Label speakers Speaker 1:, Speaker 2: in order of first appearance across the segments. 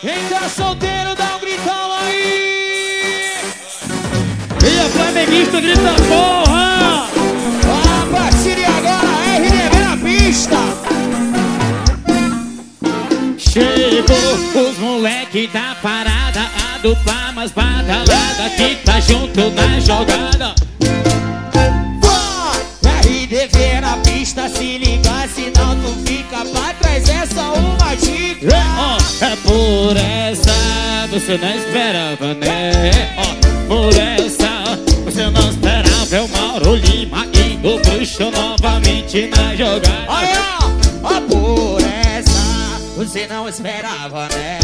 Speaker 1: Quem tá solteiro, dá um gritão aí! E a flamenguista grita porra! A partir de agora, RDB na pista!
Speaker 2: Chegou os moleque da parada, a dupla mais badalada que tá junto na jogada. Por essa você não esperava, né? Ó, por essa você não esperava. É o Mauro Lima e o Bruxo novamente na jogada.
Speaker 1: Olha, ó, por essa você não esperava, né?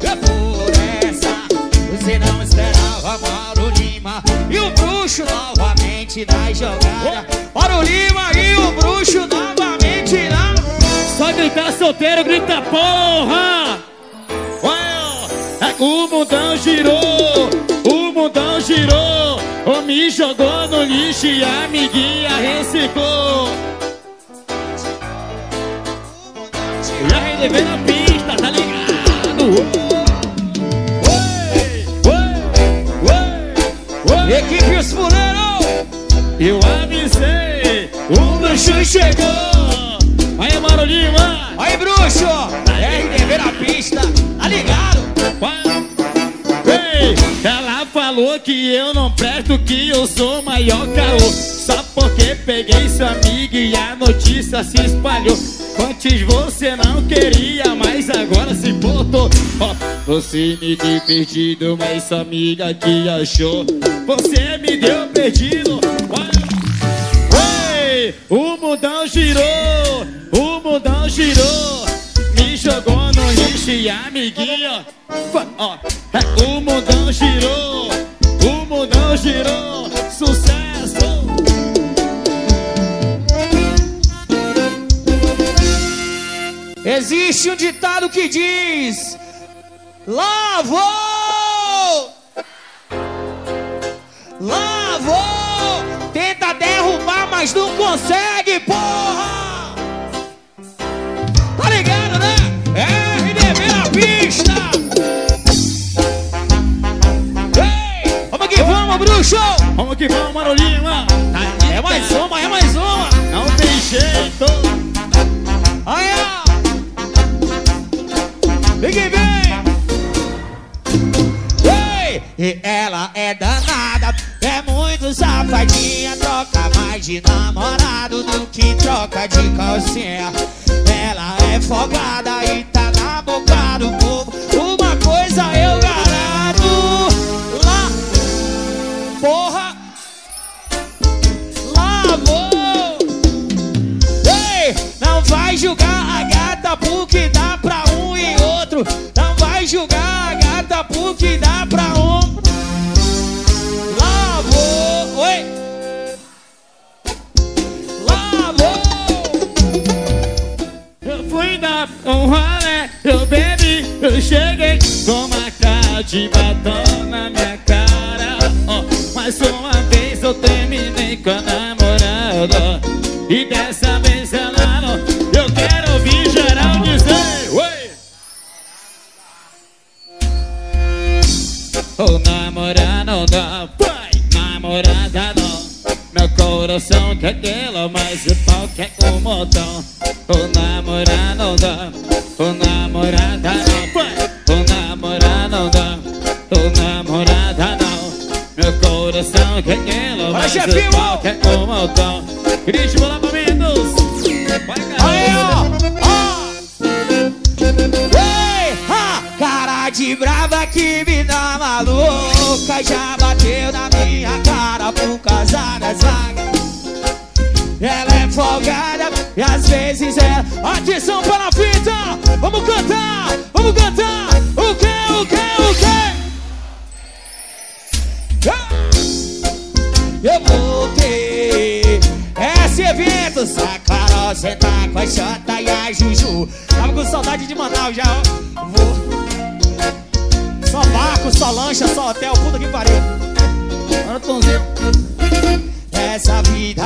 Speaker 1: É por essa você não esperava, Mauro Lima e o Bruxo novamente na jogada. Mauro Lima e o Bruxo novamente na
Speaker 2: Só gritar solteiro, grita porra! Reciclou. E RDV na pista, tá ligado? Oi, oi, oi.
Speaker 1: Equipe Os Fuleiros.
Speaker 2: Eu avisei, o bruxo chegou. Aí, Mauro Lima.
Speaker 1: Aí, Bruxo.
Speaker 2: Falou que eu não presto, que eu sou maior caô. Só porque peguei sua amiga e a notícia se espalhou. Antes você não queria, mas agora se botou. Ó, você me deu perdido, mas sua amiga que achou. Você me deu perdido. Ei, o mundão girou, o mundão girou. Me jogou no lixo e a amiguinha. Ó, é, o mundão girou, girou. Sucesso.
Speaker 1: Existe um ditado que diz! Lá vou! Tenta derrubar, mas não consegue, porra! Tá ligado, né? Bruxo!
Speaker 2: Vamos que vamos, Mano Lima.
Speaker 1: É mais uma, é mais uma!
Speaker 2: Não tem jeito.
Speaker 1: Aí, ó! Vem que vem! Ei! E ela é danada, é muito safadinha, troca mais de namorado do que troca de calcinha. Ela é folgada e tá na boca do povo. Uma coisa eu
Speaker 2: quer o montão. Ritmo lá pra Mendes. Vai,
Speaker 1: ó. Ei, ha, cara de brava que me dá maluca. Já bateu na minha cara por causa das. Ela é folgada e às vezes é. Atenção para a fita! Vamos cantar! Saudade de Manaus já, Vou Só barco, só lancha, só hotel, puta que pariu
Speaker 2: Bora, Tonzinho.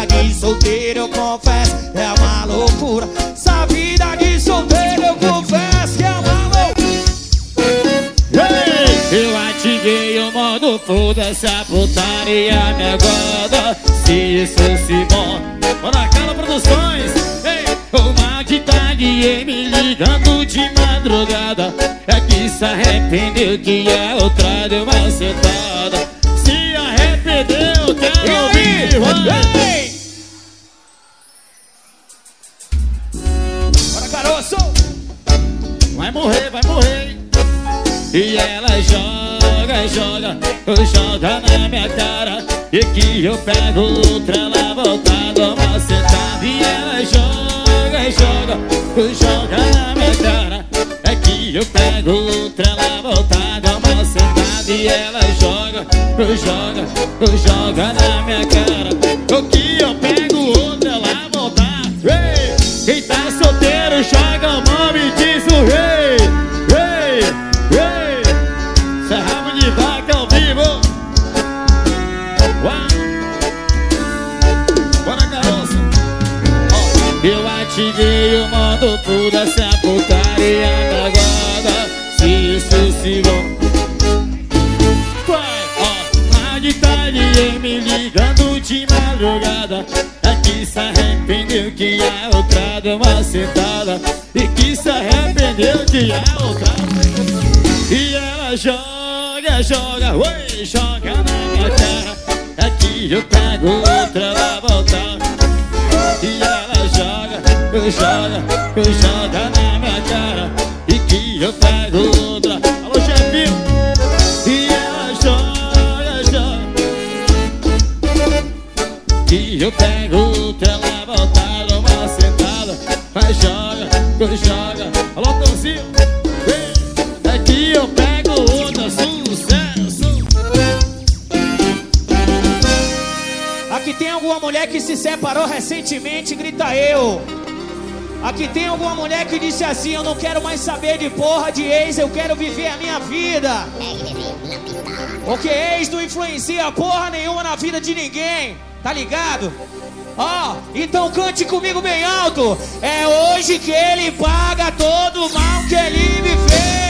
Speaker 1: de solteiro eu confesso é uma loucura. Essa vida de solteiro eu confesso que é uma loucura.
Speaker 2: Ei, eu ativei o modo foda-se a putaria me aguarda. Se isso se bom, Bora Cala Produções. Tarde e me ligando de madrugada. É que se arrependeu que a outra deu uma sentada. Se arrependeu, quero ouvir. vai.
Speaker 1: Ei! Bora, caroço!
Speaker 2: Vai morrer, vai morrer. E ela joga, joga, joga na minha cara. E que eu pego outra, ela volta, dou uma sentada. E ela joga, joga, joga na minha cara. É que eu pego outra, ela volta, dou uma sentada. E ela joga, joga, joga na minha cara. O que eu pego outra, ela volta. Ei, quem tá solteiro, joga a mão e diz o rei. Rei, rei. Isso é de vaca ao vivo. Uau. Bora, caroço. Ó, eu ativei modo tudo essa putaria da guarda. Se isso se vão. Vai, ó, lá de tarde me ligando de madrugada. É que se arrependeu que a outra deu uma sentada. E que se arrependeu que a outra. E ela joga, joga, oi, joga na minha cara. É que eu pego outra, ela volta. E ela joga, joga, joga na minha cara. E que eu pego outra. Alô, chefinho. E ela joga, joga. Que eu pego outra, ela volta, dou uma sentada. Mas joga, joga. Alô, Tonzinho.
Speaker 1: Mulher que se separou recentemente, grita eu. Aqui tem alguma mulher que disse assim: Eu não quero mais saber de porra de ex, eu quero viver a minha vida. Porque ex não influencia porra nenhuma na vida de ninguém, tá ligado? Ó, então cante comigo bem alto. É hoje que ele paga todo o mal que ele me fez.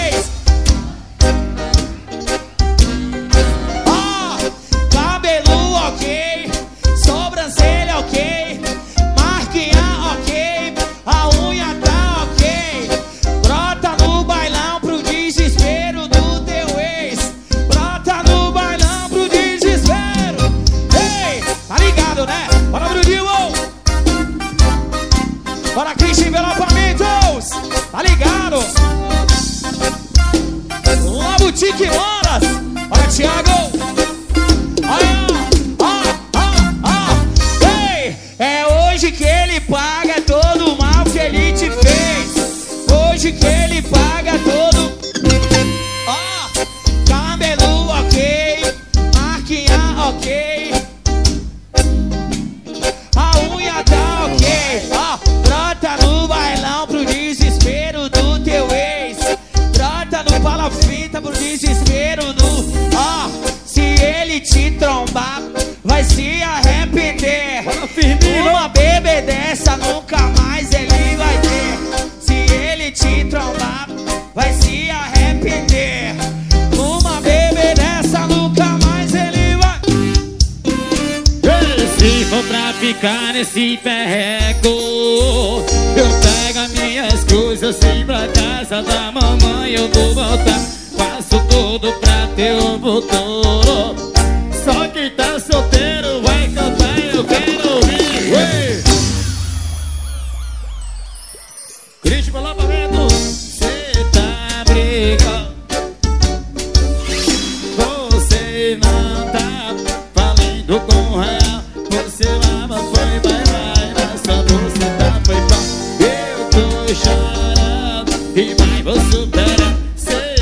Speaker 2: E vai, vou superar Cê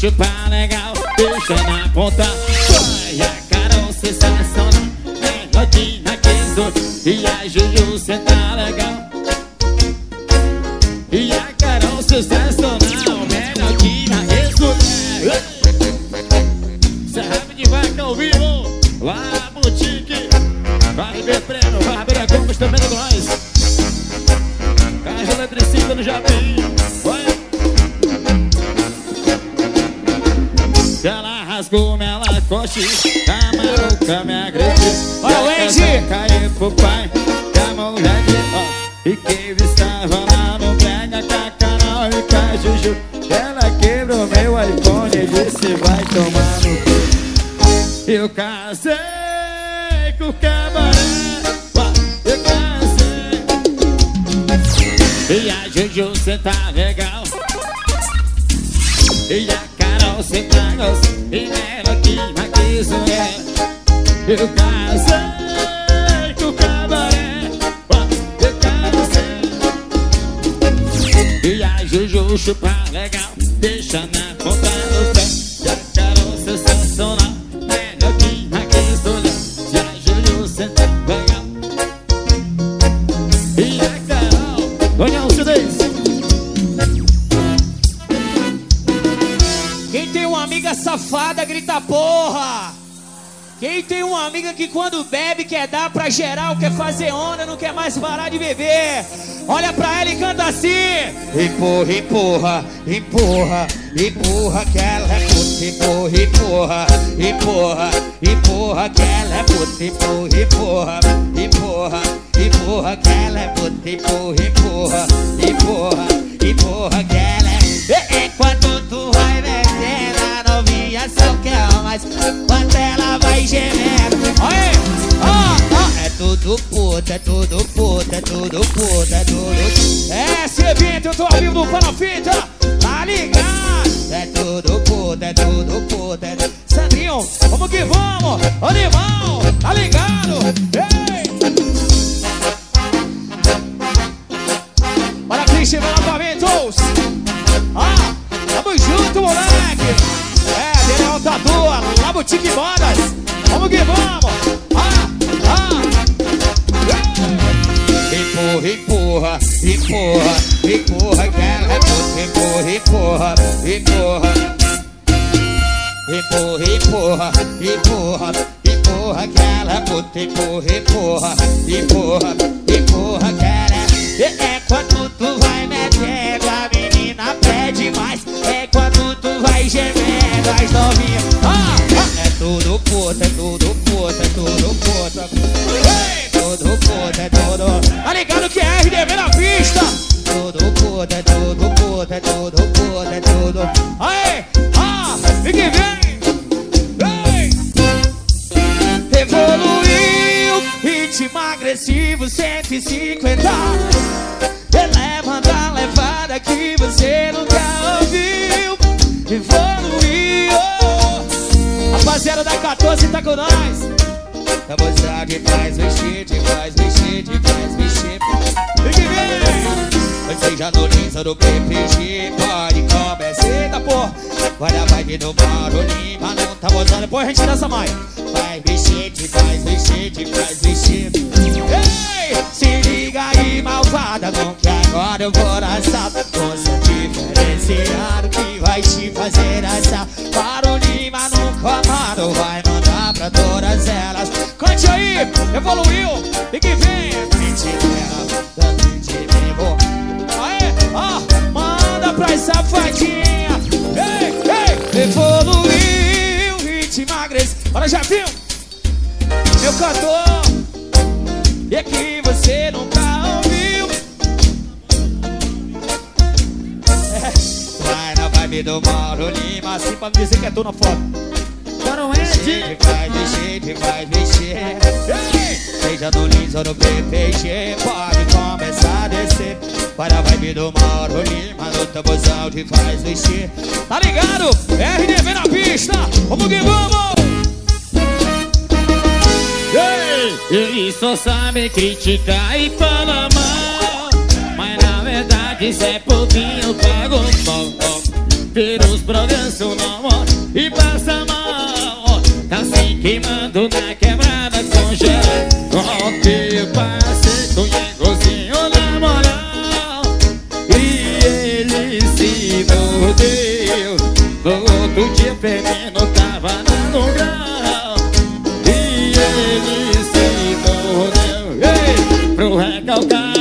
Speaker 2: Chupa legal Deixa na ponta Vai a Carol sensacional. Melhor que aqueles rolê 行。Casei com o cabaré Eu casei E a Juju chupa legal Deixa na
Speaker 1: que quando bebe quer dar pra geral, quer fazer onda, não quer mais parar de beber. Olha pra ela e canta assim. Empurra, empurra, empurra, empurra que ela é puta. Empurra, empurra, empurra, empurra que ela é puta. Empurra, empurra, empurra, empurra que ela é puta. Empurra, empurra, empurra, empurra que ela é. Enquanto tu vai bebendo, a novinha só quer mais. Quando ela vai gemendo, Oi, ó, ó, é tudo puta, é tudo puta, é tudo puta, é tudo. É, esse evento eu tô ao vivo no Panafita, tá ligado? É tudo puta, é tudo puta, é tudo. Sandrinho, vamos que vamos, animal, tá ligado? Ei! Bora, Christian, lançamentos! Ah, tamo junto, moleque! É, Daniel Tatu, lá Boutique Modas! Que vamos! Ah, ah! Empurra, empurra, empurra, empurra, ela é puta, empurra, empurra, empurra. Empurra, empurra, empurra, empurra, que ela é puta, empurra, empurra, empurra, empurra, ela é. É quando tu vai metendo, a menina pede mais. É quando tu vai gemendo, as novinhas. Ah, tudo puta, tudo puta, tudo puta. Tudo puta, tudo. Tá ligado que é RDV na pista? Tudo puta, tudo puta, tudo puta, tudo. Aê, ah, e que vem? Evoluiu, ritmo agressivo 150 Elevando a levada que você nunca Rapaziada da 14 tá com nós nota você te faz vestir, te faz vestir, te faz vestir. E que vem! Seja no Lisa do PPG, pode começar da porra. Vai a vibe do Mauro Lima, não tá gozando, depois a gente dança mais. Vai vestir, te faz vestir, te faz vestir. Ei, se liga aí, malvada, não que agora eu vou dançar. Você diferenciado que vai te fazer dançar. Para o comando, vai mandar pra todas elas. Cante aí, evoluiu, e que vem, vivo. Aê, ó, manda pra safadinha. Ei, ei, evoluiu, ritmo emagrece. Bora, já viu? Meu cantor, e é que você nunca ouviu. É, vai na vibe do Mauro Lima, assim pra dizer que é tu na foto.
Speaker 2: Para o
Speaker 1: Mexer,
Speaker 2: Ed.
Speaker 1: vai mexer, vai mexer. Ei! Seja no Lins ou no PPG, pode começar a descer. Para a vibe do Mauro Lima, no tambozão te faz mexer. Tá ligado? RDV na pista, vamos que vamos!
Speaker 2: Ei, Eles só sabem criticar e falar mal Mas na verdade Zé Povinho pagou mal Vira os programas seu nome e passa mal se queimando na quebrada com geral Ontem passei com o Diegãozinho na moral. E ele se mordeu. No outro dia feminino tava dando grau e ele se mordeu. Ei, pro recalcado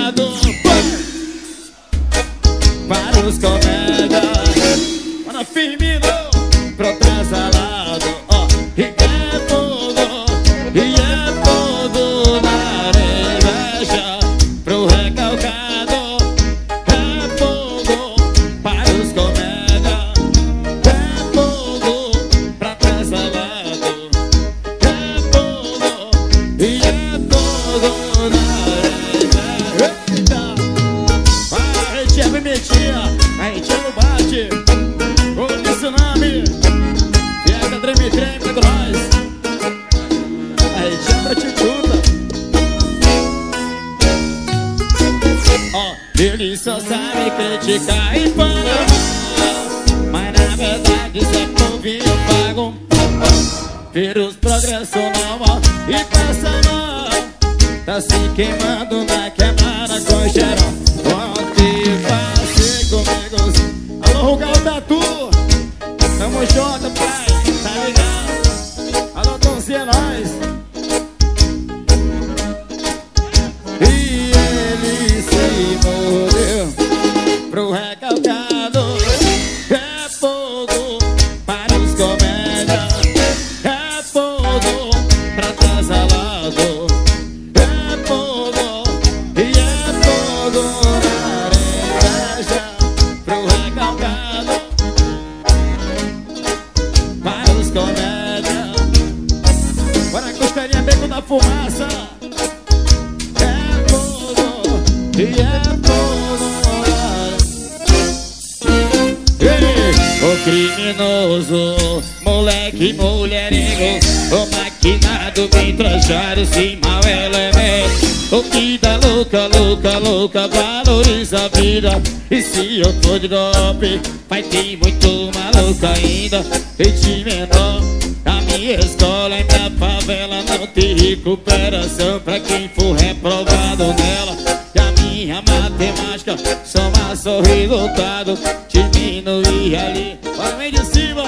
Speaker 2: ainda de menor, a minha escola e minha favela Não tem recuperação pra quem for reprovado nela. E a minha matemática soma só resultado Diminuir ali, olha de cima.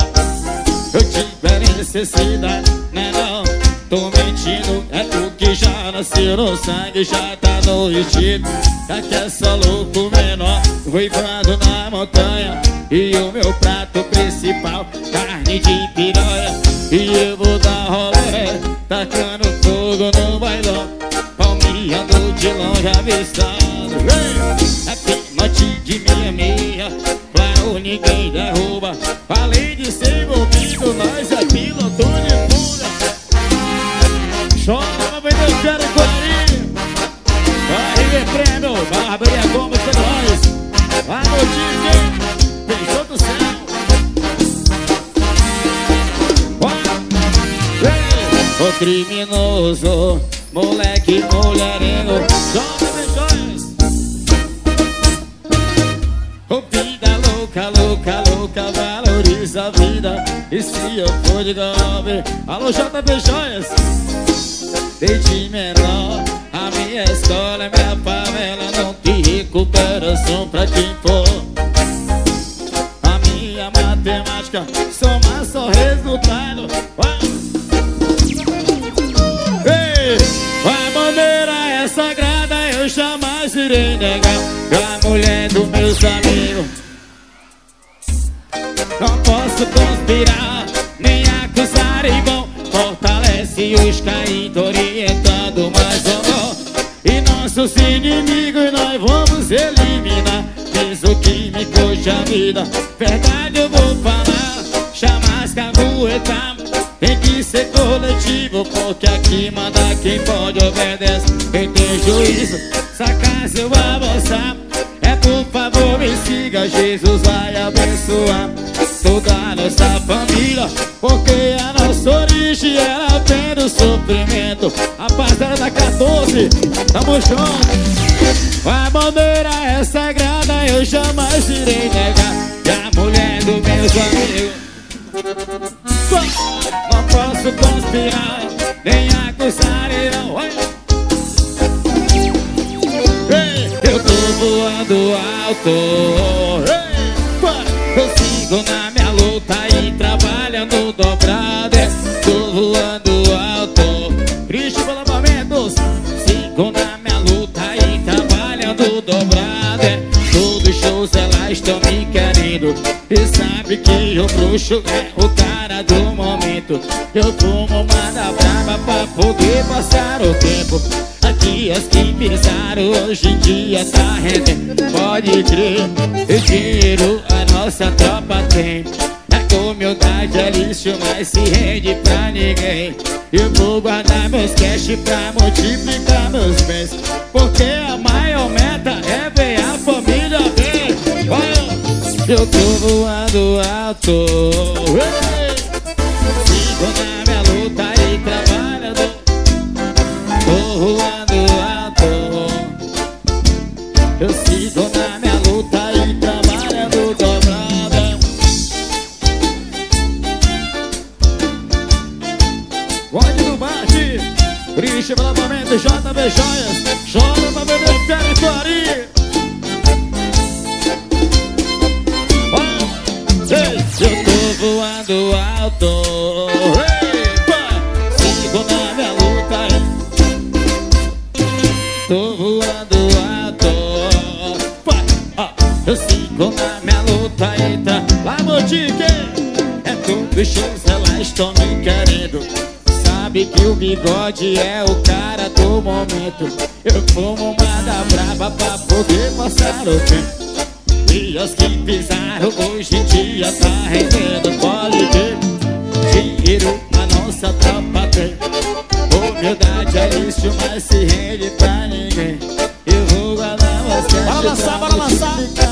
Speaker 2: Eu tiver necessidade, né não? Tô mentindo, é tu que já nasceu no sangue Já tá no instinto, aqui é só louco menor Voivando na montanha E o meu prato carne de piranha E eu vou dar rolé, tacando fogo no bailão Palmeando de longe avistado O criminoso Moleque mulherengo Joga joias Oh vida louca, louca, louca Valoriza a vida. E se eu for de golpe Alô JB Joias. Desde menor A minha escola, minha favela. Não te recuperação pra quem for A minha matemática Soma só resultado. Ei, meus amigos. Não posso conspirar Nem acusar bom Fortalece os caídos Orientando mais amor. E nossos inimigos Nós vamos eliminar. Mesmo que me custe a vida. Verdade eu vou falar. Chamar caguetar tem que ser coletivo, porque aqui manda quem pode obedece Quem tem juízo, sacar seu avançar É por favor me siga, Jesus vai abençoar Toda a nossa família, porque a nossa origem era bem do sofrimento. A parceira da 14, tamo junto. A bandeira é sagrada, eu jamais irei negar. E a mulher do meus amigos não posso conspirar, nem acusar voando alto. Eu sigo na minha luta e trabalhando dobrado. Tô voando alto. Cristo Lavamentos Sigo na minha luta e trabalhando dobrado. Todos shows elas estão me querendo. E sabe que o bruxo é o cara do momento. Eu fumo uma da brava pra poder passar o tempo Aqui as que pisaram hoje em dia tá rendendo. Pode crer, o dinheiro a nossa tropa tem. A humildade é lixo, mas se rende pra ninguém. Eu vou guardar meus cash pra multiplicar meus bens. Porque a maior meta é ver a família bem. Eu tô voando alto! Sigo na Shows, elas estão me querendo. Sabe que o bigode é o cara do momento. Eu fumo uma da brava pra poder passar o tempo e as que pisaram hoje em dia tá rendendo Pode ver, dinheiro a nossa tropa tem. Humildade é lixo, mas se rende pra ninguém. Eu vou guardar você
Speaker 1: Bora lançar, bora lançar.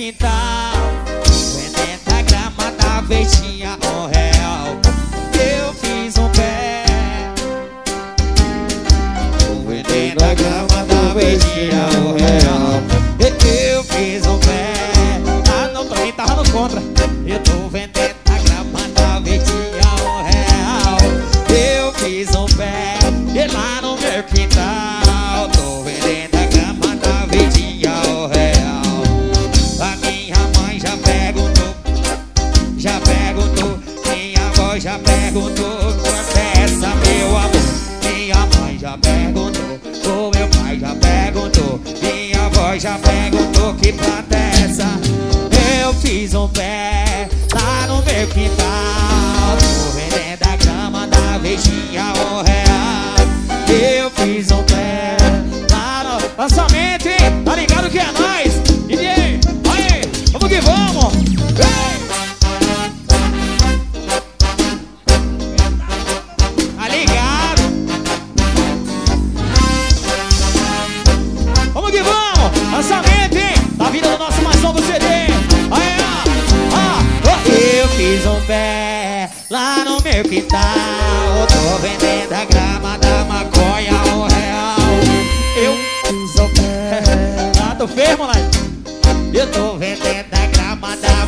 Speaker 1: Quintal planta é essa? Eu fiz um pé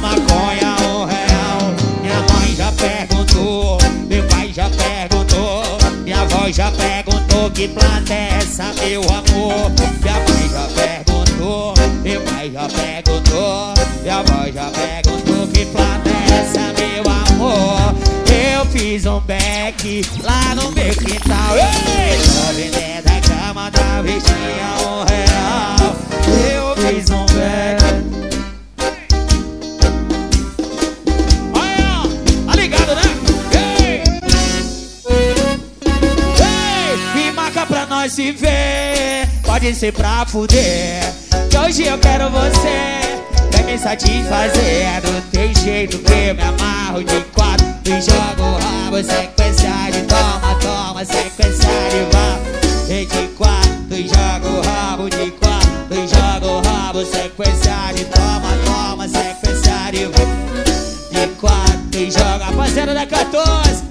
Speaker 1: maconha um real. Minha mãe já perguntou, meu pai já perguntou, minha avó já perguntou que planta é essa, meu amor. Minha mãe já perguntou, meu pai já perguntou, minha avó já perguntou que planta é essa, meu amor. Eu fiz um beck lá no meu quintal. Ei! Tô vendendo a grama da vestinha um real. Eu fiz um beck. Nós se ver. Pode ser pra fuder. Que hoje eu quero você. Vem me satisfazer do teu jeito que me amarro de quatro. E jogo o rabo, sequência de toma, toma, sequência de vá. E de quatro, e jogo o rabo de quatro. E jogo o rabo, sequência de toma, toma, sequência de vá de quatro e joga Rapaziada da 14,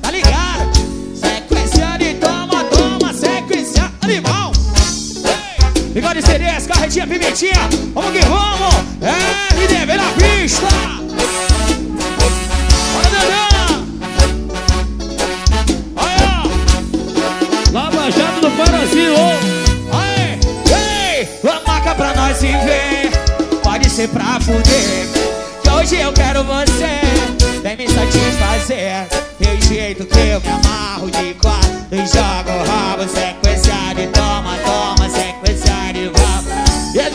Speaker 1: Carretinha, pimentinha Vamos que vamos! É, vem na pista! Bora, Dandan! Olha!
Speaker 2: Lava Jato do Brasil.
Speaker 1: Aê, ei, uma marca pra nós se ver Pode ser pra fuder Que hoje eu quero você Vem me satisfazer Teu jeito que eu me amarro de quatro E jogo rabo sequência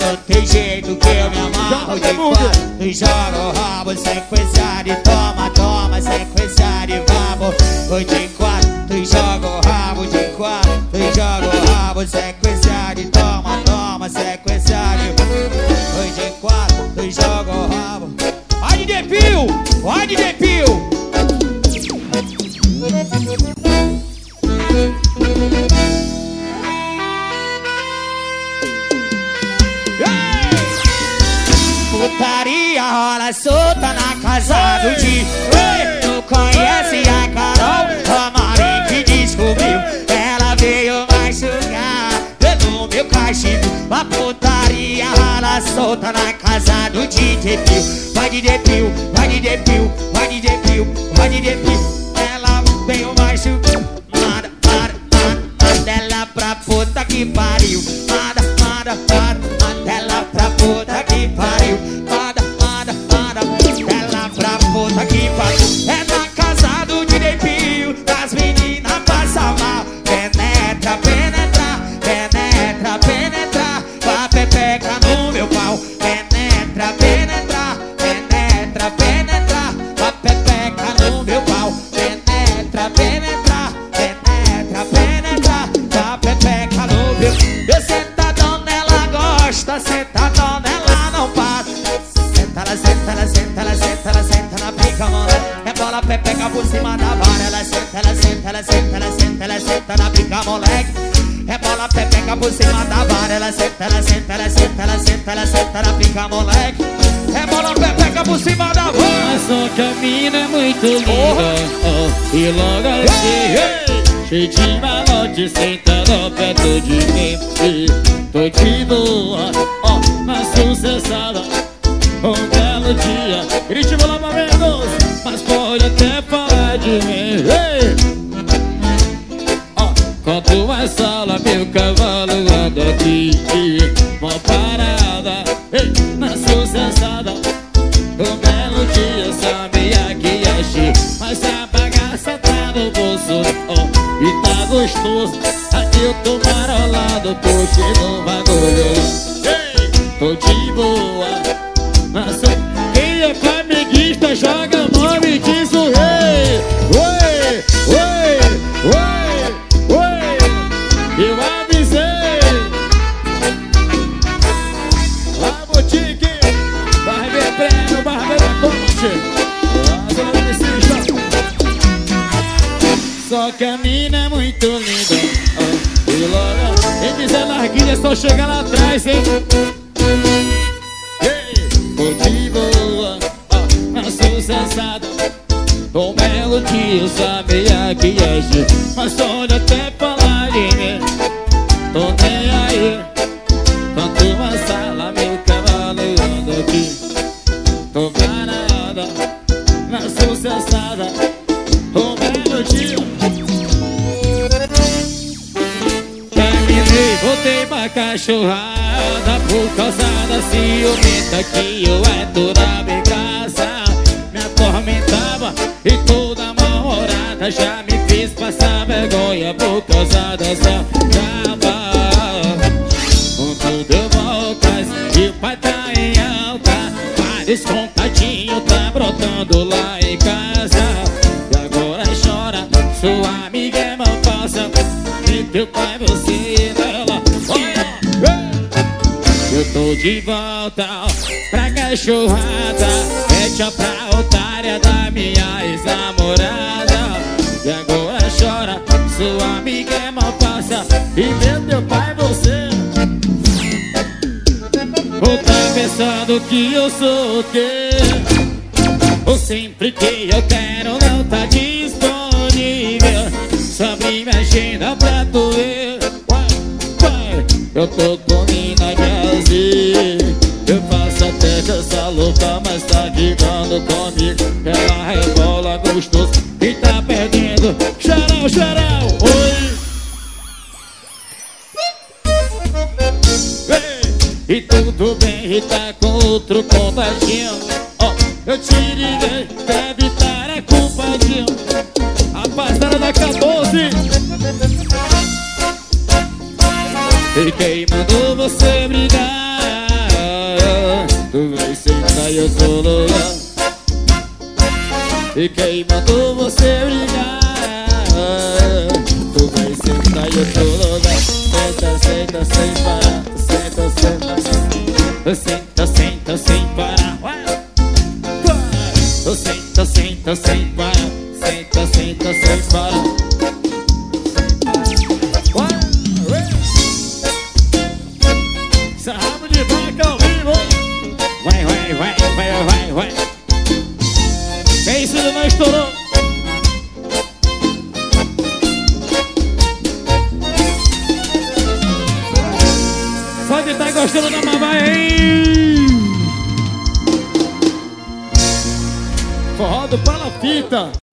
Speaker 1: E teu jeito que eu me amarro de quatro E jogo o rabo sequência de toma, toma Sequência de rabo Oi de quatro E jogo o rabo de quatro. E jogo o rabo sequência de toma, toma Sequência de Oi de quatro E jogo o rabo. Vai de depio, vai de depio Putaria rola solta na casa do Di. Tu conhece a Carol? A Maria que descobriu Ela veio machucar Dentro meu cachimbo A putaria rola solta na casa do DJ Pio Vai de Depio, vai de Depio, vai de Depio, vai de Depio Ela veio machucar Manda, manda, manda, manda ela pra puta que pariu pepeca por cima da vara Ela senta, ela senta, ela senta, ela senta, ela senta na pica, moleque É bola pepeca por cima da vara Ela senta, ela senta, ela senta, ela senta, ela senta na pica, moleque É bola pepeca por cima da vara
Speaker 2: Mas só que a mina é muito linda. Oh, e logo assim, cheio de malote, sentando perto de mim. E tô de boa, ó, na sucessada. Um belo dia, aqui. Uma parada, ei, na sucessada. Um belo dia sabia que ia encher Mas a bagaça tá no bolso oh, E tá gostoso Aqui eu tô marolado Curtindo o bagulho vergonha Por causa dessa tudo eu voltas E o pai tá em alta. Vários contatinhos tá brotando lá em casa. E agora chora Sua amiga é mal falsa E teu pai você ela! Eu tô de volta pra cachorrada. Mete pra E vê teu pai você. Ou tá pensando que eu sou o? Ou sempre que eu quero não tá disponível. Abrir minha agenda pra ué, Eu tô com E tudo bem, e tá com outro contatinho Ó, eu te liguei, deve estar a culpadinho Rapaziada da 14 E quem mandou você brigar. Tu vai sentar e eu tô lugar E quem mandou você brigar Senta, senta sem parar Ué. Ué. Senta, senta sem parar Senta, Forró